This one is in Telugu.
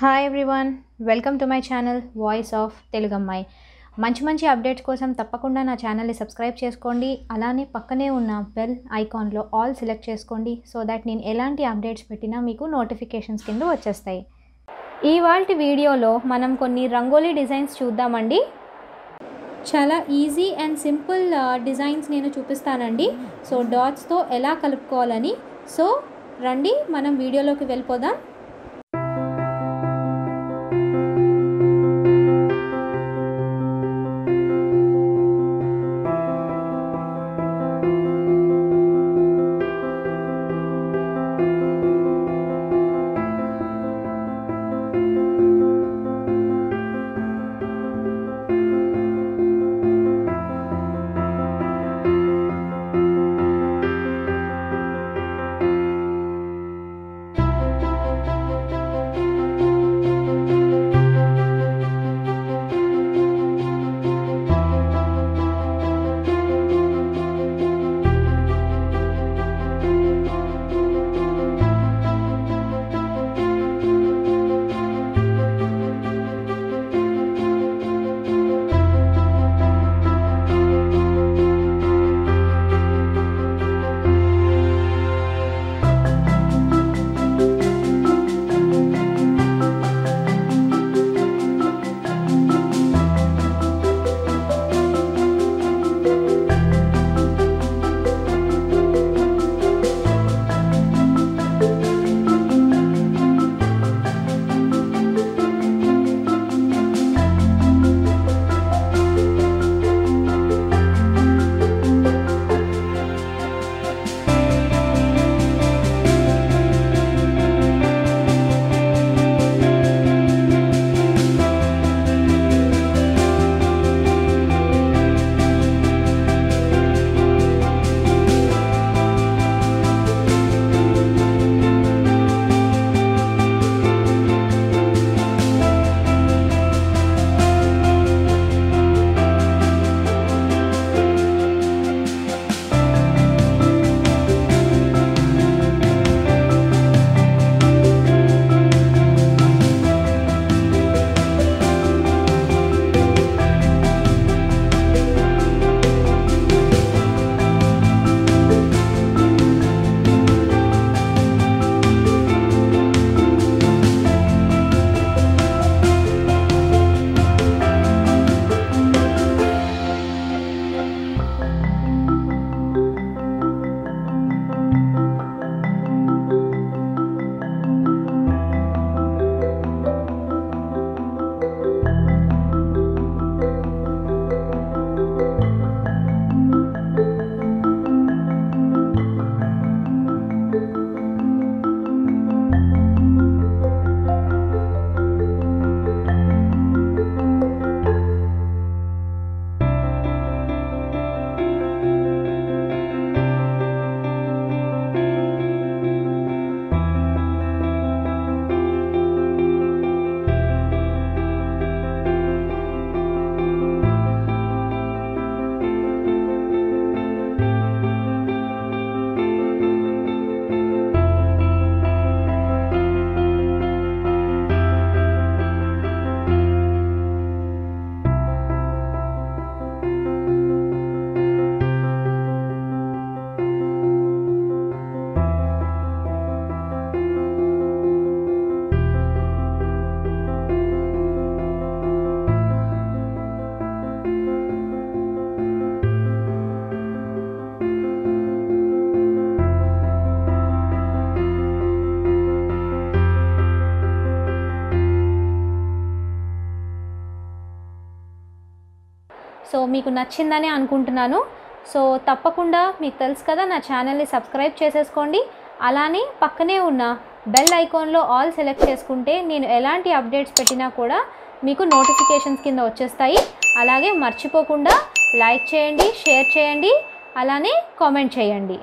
Hi everyone welcome to my channel voice of తెలుగమ్మాయి మంచి మంచి అప్డేట్స్ కోసం తప్పకుండా నా ఛానల్ని సబ్స్క్రైబ్ చేసుకోండి. అలానే పక్కనే ఉన్న బెల్ ఐకాన్లో ఆల్ సెలెక్ట్ చేసుకోండి సో దట్ నేను ఎలాంటి అప్డేట్స్ పెట్టినా మీకు నోటిఫికేషన్స్ కింద వచ్చేస్తాయి. ఇవాళ వీడియోలో మనం కొన్ని రంగోలీ డిజైన్స్ చూద్దామండి. చాలా ఈజీ అండ్ సింపుల్ డిజైన్స్ నేను చూపిస్తానండి. సో డాట్స్తో ఎలా కలుపుకోవాలని. సో రండి మనం వీడియోలోకి వెళ్ళిపోదాం. సో మీకు నచ్చిందని అనుకుంటున్నాను. సో తప్పకుండా మీకు తెలుసు కదా నా ఛానల్ని సబ్స్క్రైబ్ చేసేసుకోండి. అలానే పక్కనే ఉన్న బెల్ ఐకాన్లో ఆల్ సెలెక్ట్ చేసుకుంటే నేను ఎలాంటి అప్డేట్స్ పెట్టినా కూడా మీకు నోటిఫికేషన్స్ కింద వచ్చేస్తాయి. అలాగే మర్చిపోకుండా లైక్ చేయండి షేర్ చేయండి అలానే కామెంట్ చేయండి.